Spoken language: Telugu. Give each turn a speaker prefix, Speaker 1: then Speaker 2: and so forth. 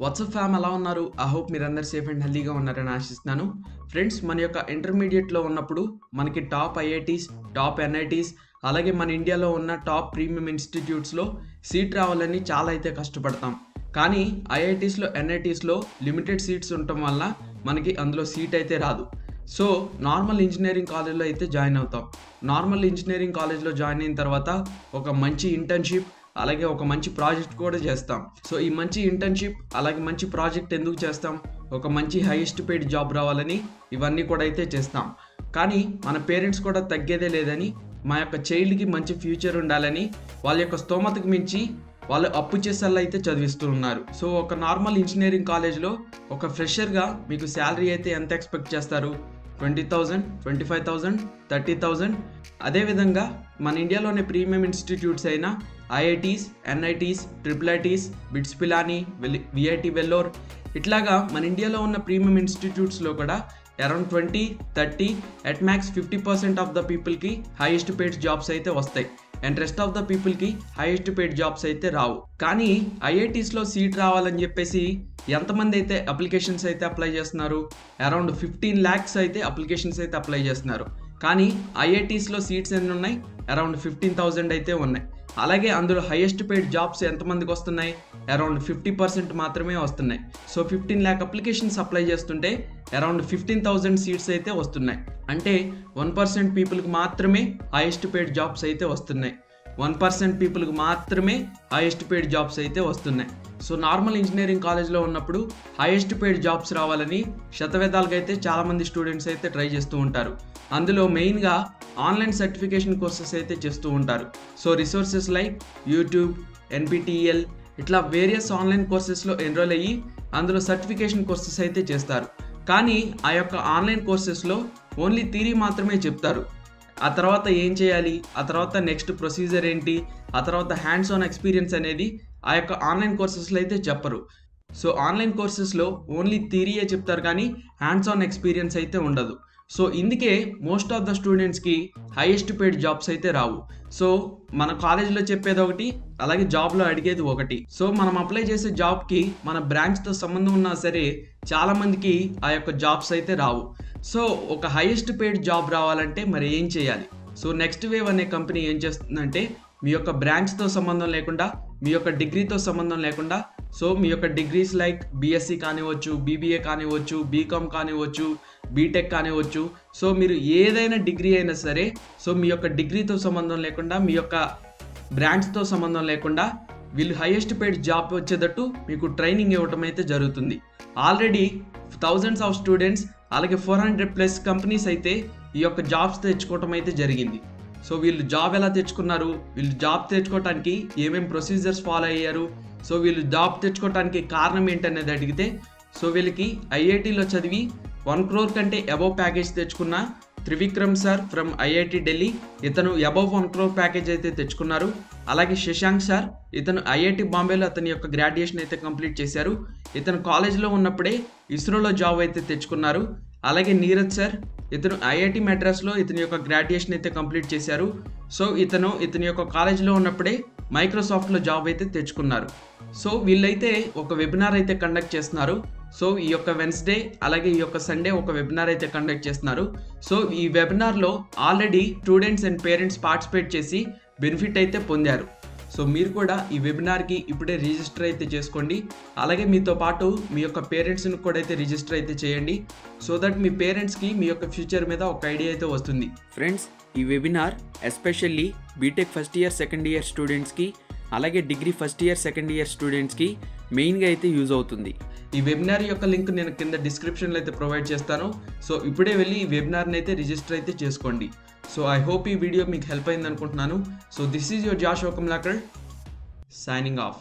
Speaker 1: వాట్సాప్ ఫ్యామ్ ఎలా ఉన్నారు? ఐ హోప్ మీరందరూ సేఫ్ అండ్ హెల్దీగా ఉన్నారని ఆశిస్తున్నాను. ఫ్రెండ్స్ మన యొక్క ఇంటర్మీడియట్లో ఉన్నప్పుడు మనకి టాప్ ఐఐటీస్ టాప్ ఎన్ఐటీస్ అలాగే మన ఇండియాలో ఉన్న టాప్ ప్రీమియం ఇన్స్టిట్యూట్స్లో సీట్ రావాలని చాలా అయితే కష్టపడతాం. కానీ ఐఐటీస్లో ఎన్ఐటీస్లో లిమిటెడ్ సీట్స్ ఉండటం వల్ల మనకి అందులో సీట్ అయితే రాదు. సో నార్మల్ ఇంజనీరింగ్ కాలేజ్లో అయితే జాయిన్ అవుతాం. నార్మల్ ఇంజనీరింగ్ కాలేజ్లో జాయిన్ అయిన తర్వాత ఒక మంచి ఇంటర్న్షిప్ అలాగే ఒక మంచి ప్రాజెక్ట్ కూడా చేస్తాం. సో ఈ మంచి ఇంటర్న్షిప్ అలాగే మంచి ప్రాజెక్ట్ ఎందుకు చేస్తాం? ఒక మంచి హైయెస్ట్ పెయిడ్ జాబ్ రావాలని ఇవన్నీ కూడా అయితే చేస్తాం. కానీ మన పేరెంట్స్ కూడా తగ్గేదే లేదని మా యొక్క చైల్డ్కి మంచి ఫ్యూచర్ ఉండాలని వాళ్ళ యొక్క స్తోమతకు మించి వాళ్ళు అప్పు చేసేలా అయితే చదివిస్తూ ఉన్నారు. సో ఒక నార్మల్ ఇంజనీరింగ్ కాలేజ్లో ఒక ఫ్రెషర్గా మీకు శాలరీ అయితే ఎంత ఎక్స్పెక్ట్ చేస్తారు? Twenty thousand twenty five thousand thirty thousand. అదేవిధంగా మన ఇండియాలోని ప్రీమియం ఇన్స్టిట్యూట్స్ అయిన IITs NITs triple ITs BITS Pilani VIT Vellore. ఇట్లాగా మన ఇండియాలో ఉన్న ప్రీమియం ఇన్స్టిట్యూట్స్లో కూడా around twenty thirty at max fifty percent of the పీపుల్కి హైయెస్ట్ పెయిడ్ జాబ్స్ అయితే వస్తాయి. అండ్ రెస్ట్ ఆఫ్ ద పీపుల్కి హైయెస్ట్ పెయిడ్ జాబ్స్ అయితే రావు. కానీ ఐఐటీస్లో సీట్ రావాలని చెప్పేసి ఎంతమంది అయితే అప్లికేషన్స్ అయితే అప్లై చేస్తున్నారు? అరౌండ్ ఫిఫ్టీన్ ల్యాక్స్ అయితే అప్లికేషన్స్ అయితే అప్లై చేస్తున్నారు. కానీ ఐఐటీస్లో సీట్స్ ఎన్ని ఉన్నాయి? అరౌండ్ ఫిఫ్టీన్ థౌజండ్ అయితే ఉన్నాయి. అలాగే అందులో హైయెస్ట్ పెయిడ్ జాబ్స్ ఎంతమందికి వస్తున్నాయి? అరౌండ్ ఫిఫ్టీ పర్సెంట్ మాత్రమే వస్తున్నాయి. So fifteen lakh applications apply చేస్తుంటే అరౌండ్ ఫిఫ్టీన్ థౌజండ్ సీట్స్ అయితే వస్తున్నాయి. అంటే వన్ పర్సెంట్ పీపుల్కి మాత్రమే హైయెస్ట్ పేడ్ జాబ్స్ అయితే వస్తున్నాయి. వన్ పర్సెంట్ పీపుల్కి మాత్రమే హైయెస్ట్ పేడ్ జాబ్స్ అయితే వస్తున్నాయి. సో నార్మల్ ఇంజనీరింగ్ కాలేజ్లో ఉన్నప్పుడు హైయెస్ట్ పేడ్ జాబ్స్ రావాలని శతవేదాలుగా అయితే చాలామంది స్టూడెంట్స్ అయితే ట్రై చేస్తూ ఉంటారు. అందులో మెయిన్గా ఆన్లైన్ సర్టిఫికేషన్ కోర్సెస్ అయితే చేస్తూ ఉంటారు. So resources like YouTube NPTEL ఇట్లా వేరియస్ ఆన్లైన్ కోర్సెస్లో ఎన్రోల్ అయ్యి అందులో సర్టిఫికేషన్ కోర్సెస్ అయితే చేస్తారు. కానీ ఆ యొక్క ఆన్లైన్ కోర్సెస్లో ఓన్లీ థీరీ మాత్రమే చెప్తారు. ఆ తర్వాత ఏం చేయాలి? ఆ తర్వాత నెక్స్ట్ ప్రొసీజర్ ఏంటి? ఆ తర్వాత హ్యాండ్స్ ఆన్ ఎక్స్పీరియన్స్ అనేది ఆ యొక్క ఆన్లైన్ కోర్సెస్లో అయితే చెప్పరు. సో ఆన్లైన్ కోర్సెస్లో ఓన్లీ థియరీయే చెప్తారు కానీ హ్యాండ్స్ ఆన్ ఎక్స్పీరియన్స్ అయితే ఉండదు. సో ఇందుకే మోస్ట్ ఆఫ్ ద స్టూడెంట్స్కి హైయెస్ట్ పెయిడ్ జాబ్స్ అయితే రావు. సో మన కాలేజీలో చెప్పేది ఒకటి అలాగే జాబ్లో అడిగేది ఒకటి. సో మనం అప్లై చేసే జాబ్కి మన బ్రాంచ్తో సంబంధం ఉన్నా సరే చాలామందికి ఆ యొక్క జాబ్స్ అయితే రావు. సో ఒక హైయెస్ట్ పెయిడ్ జాబ్ రావాలంటే మరి ఏం చేయాలి? సో నెక్స్ట్ వేవ్ అనే కంపెనీ ఏం చేస్తుందంటే మీ యొక్క బ్రాంచ్తో సంబంధం లేకుండా మీ యొక్క డిగ్రీతో సంబంధం లేకుండా సో మీ యొక్క డిగ్రీస్ లైక్ బీఎస్సీ కానివ్వచ్చు బీబీఏ కానివ్వచ్చు బీకామ్ కానివ్వచ్చు బీటెక్ కానివ్వచ్చు సో మీరు ఏదైనా డిగ్రీ అయినా సరే సో మీ యొక్క డిగ్రీతో సంబంధం లేకుండా మీ యొక్క బ్రాంచ్తో సంబంధం లేకుండా వీళ్ళు హైయెస్ట్ పెయిడ్ జాబ్ వచ్చేటట్టు మీకు ట్రైనింగ్ ఇవ్వటం అయితే జరుగుతుంది. ఆల్రెడీ థౌజండ్స్ ఆఫ్ స్టూడెంట్స్ అలాగే ఫోర్ హండ్రెడ్ ప్లస్ కంపెనీస్ అయితే ఈ యొక్క జాబ్స్ తెచ్చుకోవటం అయితే జరిగింది. సో వీళ్ళు జాబ్ ఎలా తెచ్చుకున్నారు? వీళ్ళు జాబ్ తెచ్చుకోవటానికి ఏమేమి ప్రొసీజర్స్ ఫాలో అయ్యారు? సో వీళ్ళు జాబ్ తెచ్చుకోవటానికి కారణం ఏంటనేది అడిగితే సో వీళ్ళకి ఐఐటీలో చదివి వన్ క్రోర్ కంటే అబవ్ ప్యాకేజ్ తెచ్చుకున్న Trivikram sir from IIT Delhi. ఇతను అబవ్ వన్ క్రోర్ ప్యాకేజ్ అయితే తెచ్చుకున్నారు. అలాగే శశాంక్ సార్ ఇతను ఐఐటి బాంబేలో అతని యొక్క గ్రాడ్యుయేషన్ అయితే కంప్లీట్ చేశారు. ఇతను కాలేజ్లో ఉన్నప్పుడే ఇస్రోలో జాబ్ అయితే తెచ్చుకున్నారు. అలాగే నీరజ్ సార్ ఇతను ఐఐటి మెడ్రాస్లో ఇతని యొక్క గ్రాడ్యుయేషన్ అయితే కంప్లీట్ చేశారు. సో ఇతను ఇతని యొక్క కాలేజ్లో ఉన్నప్పుడే మైక్రోసాఫ్ట్లో జాబ్ అయితే తెచ్చుకున్నారు. సో వీళ్ళైతే ఒక వెబినార్ అయితే కండక్ట్ చేస్తున్నారు. సో ఈ యొక్క వెన్స్డే అలాగే ఈ యొక్క సండే ఒక వెబినార్ అయితే కండక్ట్ చేస్తున్నారు. సో ఈ వెబినార్లో already students and parents participate చేసి బెనిఫిట్ అయితే పొందారు. సో మీరు కూడా ఈ వెబినార్కి ఇప్పుడే రిజిస్టర్ అయితే చేసుకోండి. అలాగే మీతో పాటు మీ యొక్క పేరెంట్స్ని కూడా అయితే రిజిస్టర్ అయితే చేయండి. సో దట్ మీ పేరెంట్స్కి మీ యొక్క ఫ్యూచర్ మీద ఒక ఐడియా అయితే వస్తుంది.
Speaker 2: ఫ్రెండ్స్ ఈ webinar especially BTech first year second year స్టూడెంట్స్కి అలాగే degree first year second year స్టూడెంట్స్కి మెయిన్గా అయితే యూజ్ అవుతుంది.
Speaker 1: ఈ వెబినార్ యొక్క లింక్ నేను కింద డిస్క్రిప్షన్లో అయితే ప్రొవైడ్ చేస్తాను. సో ఇప్పుడే వెళ్ళి ఈ వెబినార్ని అయితే రిజిస్టర్ అయితే చేసుకోండి. సో ఐ హోప్ ఈ వీడియో మీకు హెల్ప్ అయింది అనుకుంటున్నాను. సో దిస్ ఈజ్ యువర్ జాష్ ఓకమ్లాకర్ సైనింగ్ ఆఫ్